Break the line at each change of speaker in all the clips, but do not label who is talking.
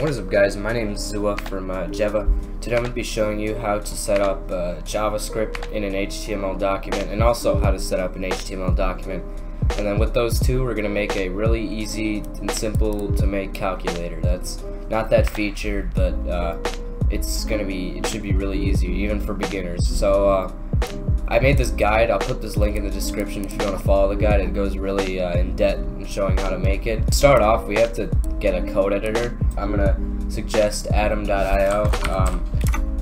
What is up guys, my name is Zua from uh, Jeva. Today I'm going to be showing you how to set up uh, JavaScript in an HTML document and also how to set up an HTML document. And then with those two we're going to make a really easy and simple to make calculator. That's not that featured but uh, it's going to be, it should be really easy even for beginners. So uh, I made this guide. I'll put this link in the description if you want to follow the guide. It goes really uh, in depth showing how to make it. To start off, we have to get a code editor. I'm gonna suggest Atom.io. Um,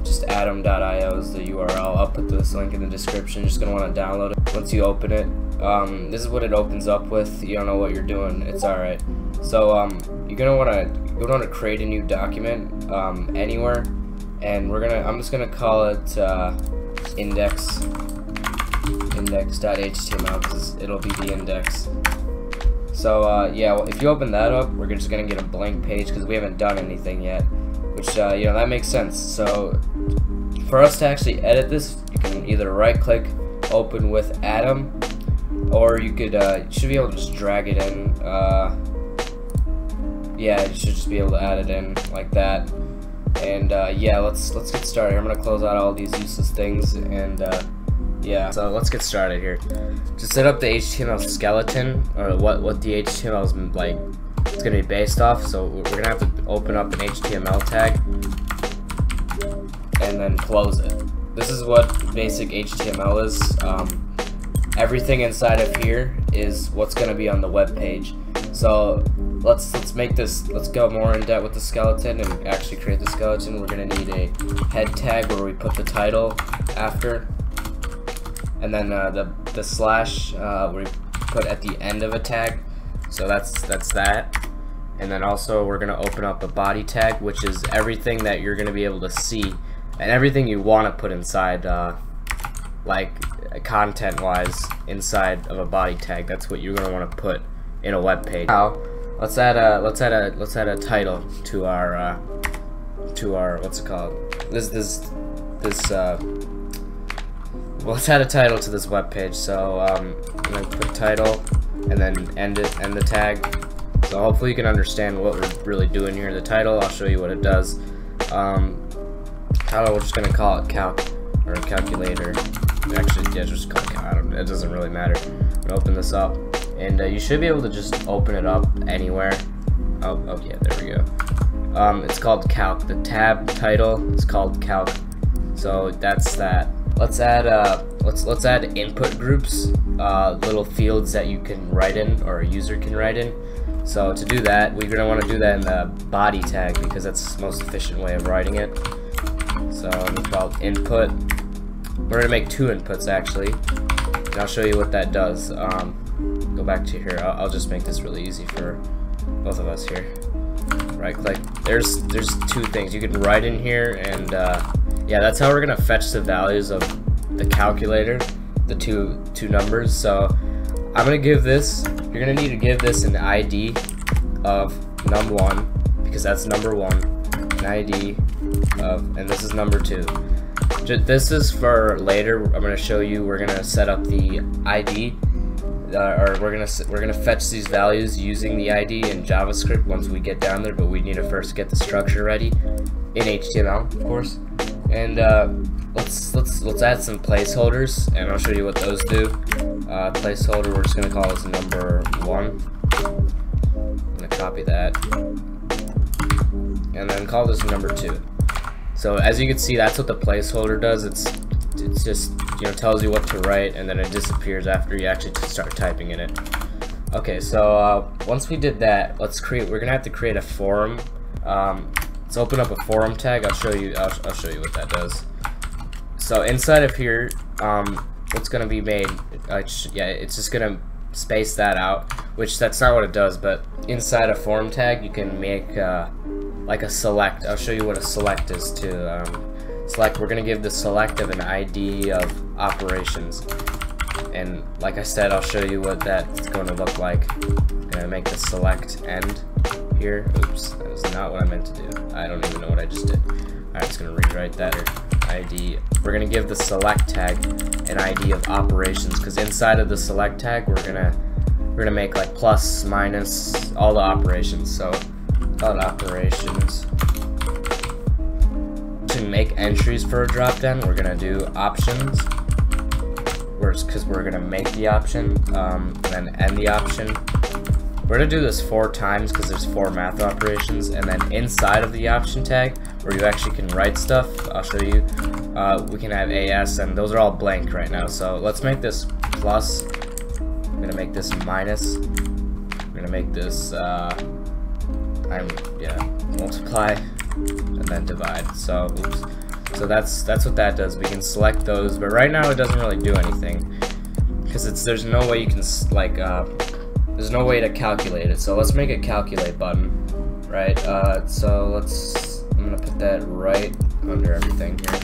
just Atom.io is the URL. I'll put this link in the description. You're just gonna want to download it. Once you open it, um, this is what it opens up with. You don't know what you're doing. It's all right. So um, you're gonna want to you to create a new document um, anywhere, and we're gonna. I'm just gonna call it uh, index index.html because it'll be the index. So uh, yeah, well, if you open that up, we're just gonna get a blank page because we haven't done anything yet, which uh, you know that makes sense. So for us to actually edit this, you can either right click, open with Atom, or you could uh, you should be able to just drag it in. Uh, yeah, you should just be able to add it in like that. And uh, yeah, let's let's get started. I'm gonna close out all these useless things and. Yeah, so let's get started here. To set up the HTML skeleton, or what, what the HTML is like, it's to be based off, so we're to have to open up an HTML tag, and then close it. This is what basic HTML is. Um, everything inside of here is what's to be on the web page. So let's let's make this let's go more in depth with the skeleton and actually create the skeleton. We're to need a head tag where we put the title after and then uh, the the slash uh, we put at the end of a tag. So that's that's that. And then also we're gonna open up a body tag which is everything that you're gonna be able to see and everything you want to put inside uh, like content wise inside of a body tag. That's what you're gonna want to put in a web page. Now let's add a let's add a let's add a title to our uh, to our what's it called? This this this uh, well, let's add a title to this web page. So um, I'm gonna put title and then end it, end the tag. So hopefully you can understand what we're really doing here. The title, I'll show you what it does. Um, title, we're just gonna call it calc or calculator. Actually, yeah, just call it calc. It doesn't really matter. I'm gonna open this up, and uh, you should be able to just open it up anywhere. Oh, oh yeah, there we go. Um, it's called calc. The tab title is called calc. So that's that. Let's add uh, let's let's add input groups, uh, little fields that you can write in or a user can write in. So to do that, we're gonna want to do that in the body tag because that's the most efficient way of writing it. So it's called input. We're gonna make two inputs actually, and I'll show you what that does. Um, go back to here. I'll, I'll just make this really easy for both of us here. Right click. There's there's two things you can write in here and. Uh, yeah, that's how we're gonna fetch the values of the calculator, the two two numbers. So I'm gonna give this, you're gonna need to give this an ID of num1, because that's number one, an ID of, and this is number two. This is for later, I'm gonna show you, we're gonna set up the ID uh, or we're gonna we're gonna fetch these values using the ID in JavaScript once we get down there, but we need to first get the structure ready in HTML, of course. And uh, let's let's let's add some placeholders, and I'll show you what those do. Uh, placeholder, we're just gonna call this number one. I'm gonna copy that, and then call this number two. So as you can see, that's what the placeholder does. It's it's just you know tells you what to write, and then it disappears after you actually start typing in it. Okay, so uh, once we did that, let's create. We're gonna have to create a form. Um, Let's open up a form tag. I'll show you. I'll, I'll show you what that does. So inside of here, um, what's going to be made? Uh, yeah, it's just going to space that out, which that's not what it does. But inside a form tag, you can make uh, like a select. I'll show you what a select is to um, select. We're going to give the select of an ID of operations. And like I said, I'll show you what that's going to look like. To make the select end here. Oops, that was not what I meant to do. I don't even know what I just did. Alright, it's to rewrite that ID. We're to give the select tag an ID of operations because inside of the select tag, we're to we're to make like plus, minus, all the operations. So called operations. To make entries for a dropdown, we're gonna do options. Because we're gonna make the option, um, and then end the option. We're gonna do this four times because there's four math operations, and then inside of the option tag, where you actually can write stuff, I'll show you. Uh, we can have AS, and those are all blank right now. So let's make this plus. I'm gonna make this minus. I'm gonna make this. Uh, I'm yeah multiply and then divide. So oops. So that's that's what that does. We can select those, but right now it doesn't really do anything because it's there's no way you can like uh, there's no way to calculate it. So let's make a calculate button, right? Uh, so let's I'm gonna put that right under everything here.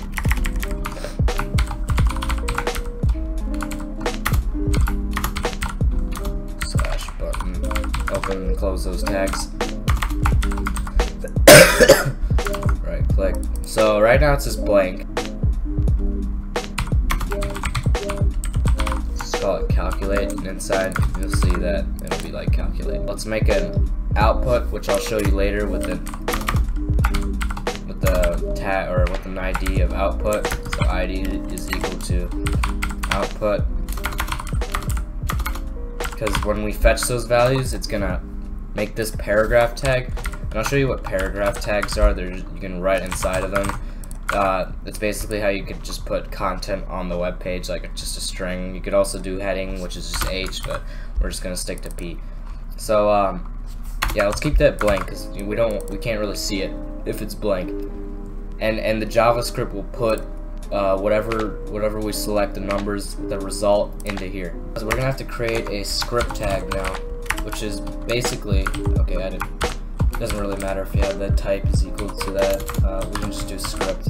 Slash button. Open and close those tags. right click. So right now it's just blank. Let's call it calculate and inside you'll see that like calculate. Let's make an output which I'll show you later with the with the tag or with an ID of output. So ID is equal to output because when we fetch those values it's gonna make this paragraph tag and I'll show you what paragraph tags are. There you can write inside of them. Uh, it's basically how you could just put content on the web page, like just a string. You could also do heading, which is just H, but we're just gonna stick to P. So um, yeah, let's keep that blank because we don't, we can't really see it if it's blank. And and the JavaScript will put uh, whatever whatever we select the numbers, the result into here. So we're gonna have to create a script tag now, which is basically okay. I didn't it doesn't really matter if you have the type is equal to that. Uh, we can just do script.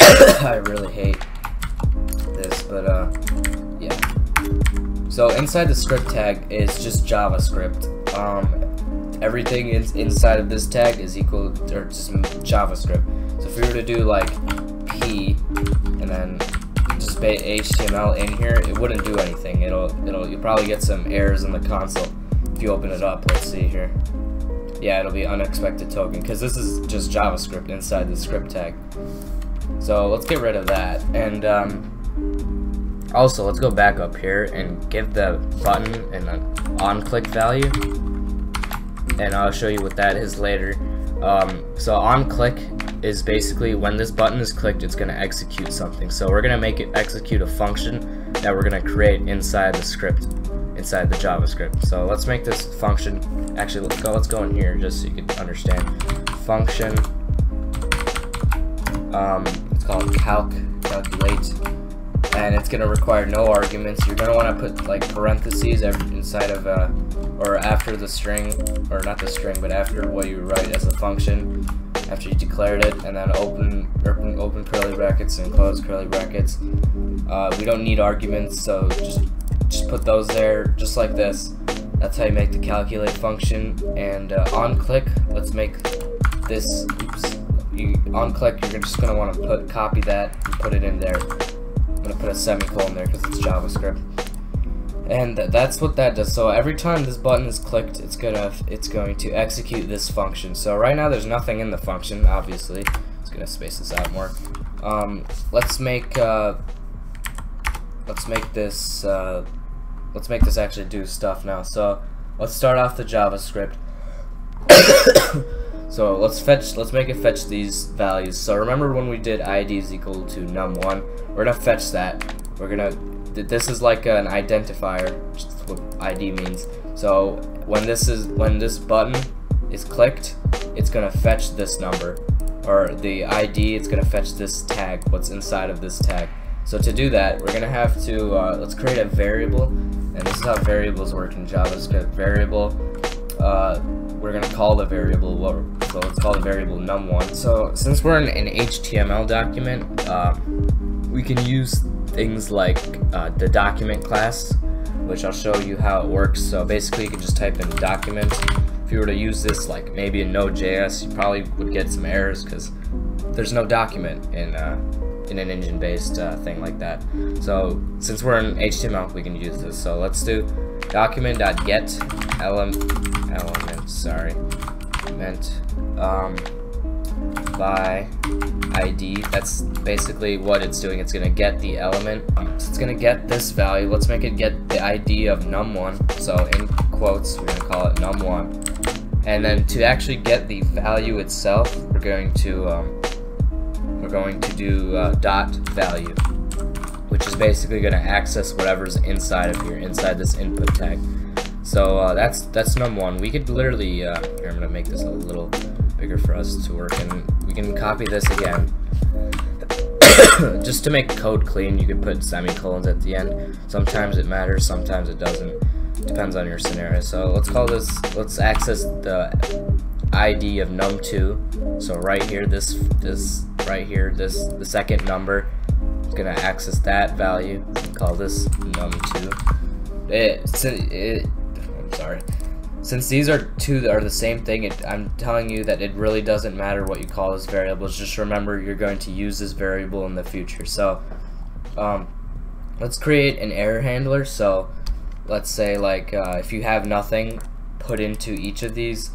I really hate this, but uh. So inside the script tag is just JavaScript. Um, everything is inside of this tag is equal or just JavaScript. So if we were to do like p and then just HTML in here, it wouldn't do anything. It'll it'll you'll probably get some errors in the console if you open it up. Let's see here yeah, it'll be unexpected token because this is just JavaScript inside the script tag. So let's get rid of that. And um, also, let's go back up here and give the button an on-click value. And I'll show you what that is later. Um, so on-click is basically when this button is clicked, it's going to execute something. So we're going to make it execute a function that we're going to create inside the script inside the JavaScript. So let's make this function, actually let's go, let's go in here just so you can understand. Function, um, it's called calc, calculate, and it's going to require no arguments. You're going to want to put like parentheses inside of, uh, or after the string, or not the string, but after what you write as a function after you declared it, and then open, open, open curly brackets and close curly brackets. Uh, we don't need arguments, so just just put those there just like this. That's how you make the calculate function. And uh, on click, let's make this, oops, you, on click, you're just going to want to put copy that and put it in there. To put a semicolon there because it's JavaScript. And th that's what that does. So every time this button is clicked, it's gonna it's going to execute this function. So right now there's nothing in the function, obviously. It's gonna space this out more. Um, let's make uh, let's make this uh, let's make this actually do stuff now. So let's start off the JavaScript. so let's fetch, let's make it fetch these values. So remember when we did id is equal to num1, we're gonna fetch that. We're gonna, this is like an identifier, what id means. So when this is, when this button is clicked, it's gonna fetch this number. Or the ID, it's gonna fetch this tag, what's inside of this tag. So to do that, we're gonna have to, uh, let's create a variable, and this is how variables work in JavaScript. Variable, uh, we're gonna call the variable, so let's call the variable num1. So since we're in an HTML document, uh, we can use things like uh, the document class, which I'll show you how it works. So basically you can just type in document. If you were to use this like maybe in Node.js, you probably would get some errors because there's no document in uh, in an engine-based uh, thing like that. So since we're in HTML, we can use this. So let's do document.get element, element, sorry, meant um, by ID. That's basically what it's doing. It's gonna get the element. It's gonna get this value. Let's make it get the ID of num1. So in quotes, we're gonna call it num1. And then to actually get the value itself, we're going to um, we're going to do uh, dot value, which is basically going to access whatever's inside of here, inside this input tag. So uh, that's that's num1. We could literally, uh, here I'm to make this a little bigger for us to work, and we can copy this again. Just to make code clean, you could put semicolons at the end. Sometimes it matters, sometimes it doesn't. Depends on your scenario. So let's call this, let's access the ID of num2. So right here, this this right here, this the second number is gonna access that value. Call this num2. It, it I'm sorry. Since these are two that are the same thing, it, I'm telling you that it really doesn't matter what you call this variable. Just remember you're going to use this variable in the future. So um, let's create an error handler. So let's say like uh, if you have nothing put into each of these,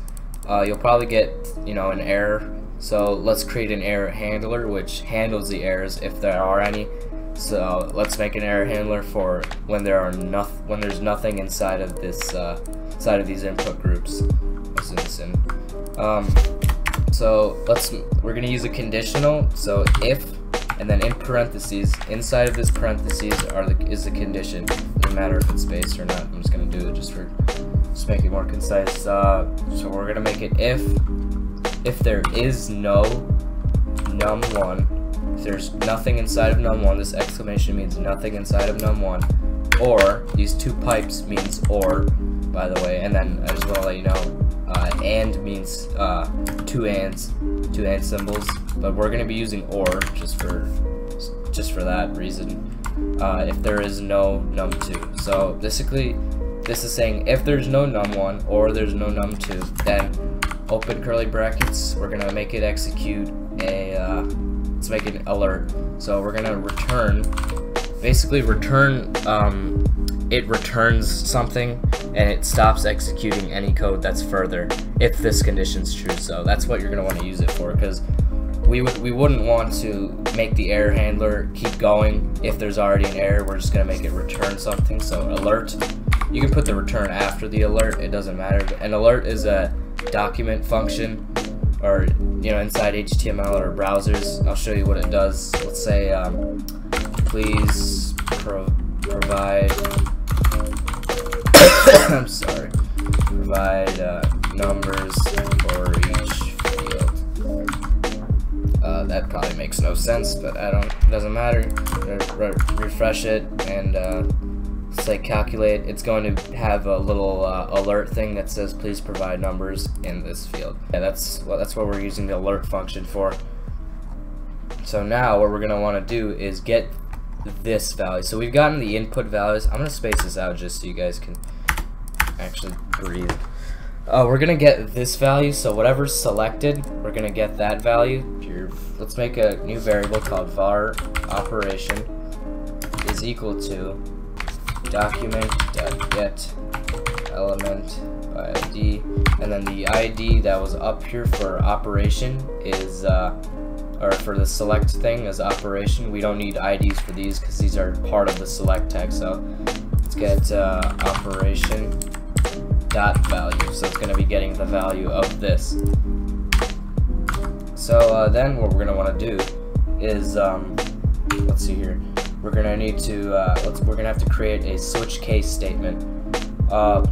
uh, you'll probably get you know an error so let's create an error handler which handles the errors if there are any so let's make an error handler for when there are nothing when there's nothing inside of this uh, side of these input groups. Um, so let's we're gonna use a conditional. So if and then in parentheses inside of this parentheses are the is the condition. Doesn't matter if it's spaced or not. I'm just gonna do it just for just make it more concise. Uh, so we're gonna make it if if there is no num1, there's nothing inside of num1, this exclamation means nothing inside of num1, or these two pipes means or, by the way, and then I just want to let you know, uh, and means uh, two ands, two and symbols, but we're gonna be using or just for just for that reason. Uh, if there is no num2, so basically this is saying if there's no num1 or there's no num2, then open curly brackets, we're gonna make it execute a, uh, let's make an alert. So we're gonna return, basically return, um, it returns something and it stops executing any code that's further if this condition's true. So that's what you're gonna want to use it for because we we wouldn't want to make the error handler keep going if there's already an error. We're just gonna make it return something. So alert you can put the return after the alert, it doesn't matter. An alert is a document function or you know inside HTML or browsers. I'll show you what it does. Let's say um, please pro provide I'm sorry provide uh, numbers for each field. Uh, that probably makes no sense, but I don't. Doesn't matter. Re re refresh it and. Uh, say calculate, it's going to have a little uh, alert thing that says please provide numbers in this field. Yeah, that's well, that's what we're using the alert function for. So now what we're going to want to do is get this value. So we've gotten the input values. I'm going to space this out just so you guys can actually breathe. Uh, we're going to get this value, so whatever's selected, we're going to get that value. Let's make a new variable called var operation is equal to document get element ID and then the ID that was up here for operation is uh, or for the select thing is operation. We don't need IDs for these because these are part of the select tag so let's get uh, operation dot value. So it's going to be getting the value of this. So uh, then what we're going to want to do is um, let's see here we're gonna need to uh, let's we're gonna have to create a switch case statement. Uh,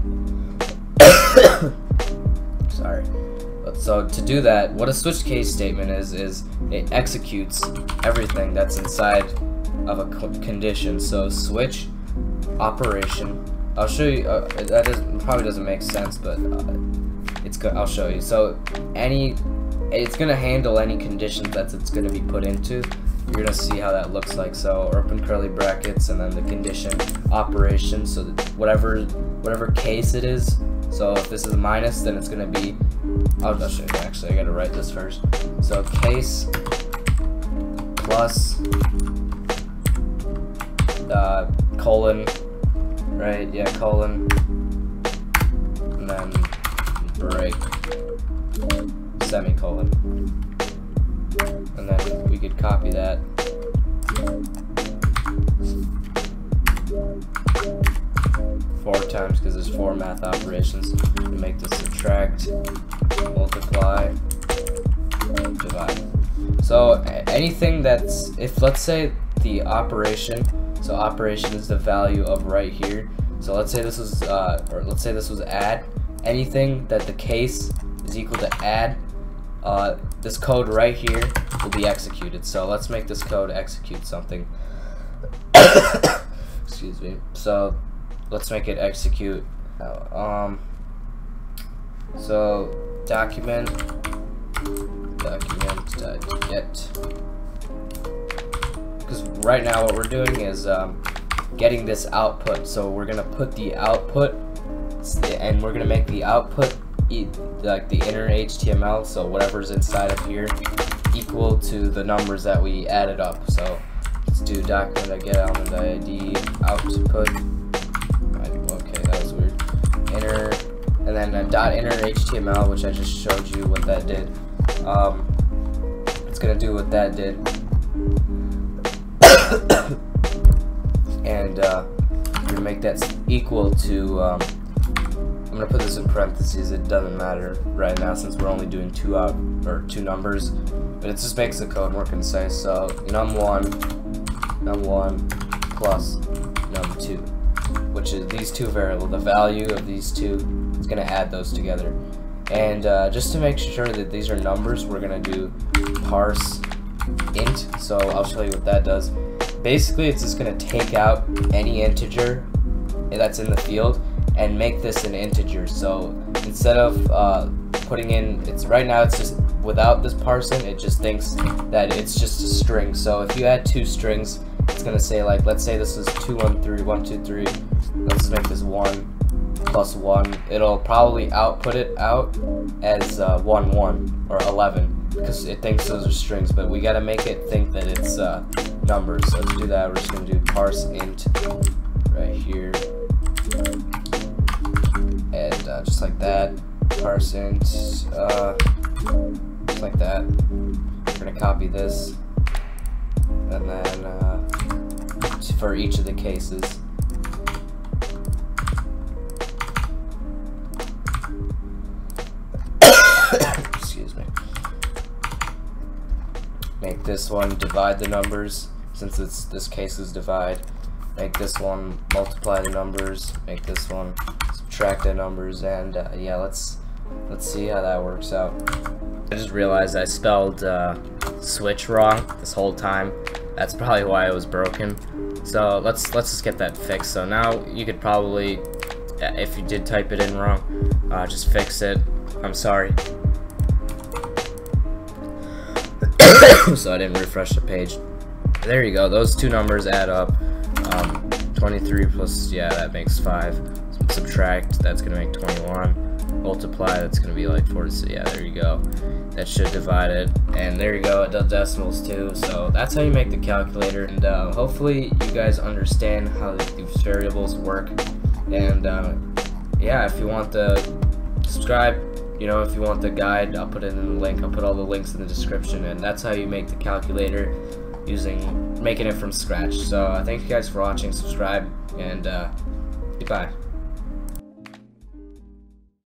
sorry. So to do that, what a switch case statement is is it executes everything that's inside of a condition. So switch operation. I'll show you. Uh, that is, probably doesn't make sense, but uh, it's good. I'll show you. So any, it's gonna handle any conditions that it's gonna be put into you're gonna see how that looks like. So open curly brackets and then the condition operation. So whatever whatever case it is. So if this is minus, then it's gonna be. Show you. Actually, I gotta write this first. So case plus uh, colon, right? Yeah, colon, and then break. semicolon. And then we could copy that. Four times because there's four math operations. We make this subtract, multiply, divide. So anything that's, if let's say the operation, so operation is the value of right here. So let's say this was, uh, or let's say this was add. Anything that the case is equal to add, uh, this code right here will be executed. So let's make this code execute something. Excuse me. So let's make it execute. Um. So document document get because right now what we're doing is um, getting this output. So we're gonna put the output and we're gonna make the output like the inner HTML, so whatever's inside of here, equal to the numbers that we added up. So let's do document get element ID output. Okay, that was weird. Inner, and then a dot inner HTML, which I just showed you what that did. Um, it's gonna do what that did. and uh, gonna make that equal to um, gonna put this in parentheses. It doesn't matter right now since we're only doing two out or two numbers, but it just makes the code more concise. So num1, num1 plus num2, which is these two variables. The value of these two is gonna add those together. And uh, just to make sure that these are numbers, we're gonna do parse int. So I'll show you what that does. Basically, it's just gonna take out any integer that's in the field and make this an integer. So instead of uh, putting in, it's right now it's just without this parsing, it just thinks that it's just a string. So if you add two strings, it's gonna say like, let's say this is two one three one two three. Let's make this one plus one. It'll probably output it out as uh, one one or eleven because it thinks those are strings. But we gotta make it think that it's uh, numbers. So to do that, we're just gonna do parse int right here and uh, just like that, parse int, uh, just like that. We're gonna copy this, and then uh, for each of the cases. Excuse me. Make this one divide the numbers, since it's this case is divide. Make this one multiply the numbers. Make this one subtract the numbers and uh, yeah let's let's see how that works out. I just realized I spelled uh, switch wrong this whole time. That's probably why it was broken. So let's let's just get that fixed. So now you could probably uh, if you did type it in wrong uh, just fix it. I'm sorry. So I didn't refresh the page. There you go. Those two numbers add up. Um, 23 plus yeah that makes 5 subtract, that's going to make 21. Multiply, that's going to be like 40. Yeah, there you go. That should divide it. And there you go, it does decimals too. So that's how you make the calculator. And uh, hopefully you guys understand how these variables work. And uh, yeah, if you want the subscribe, you know, if you want the guide, I'll put it in the link. I'll put all the links in the description. And that's how you make the calculator using making it from scratch. So uh, thank you guys for watching. Subscribe and uh, goodbye.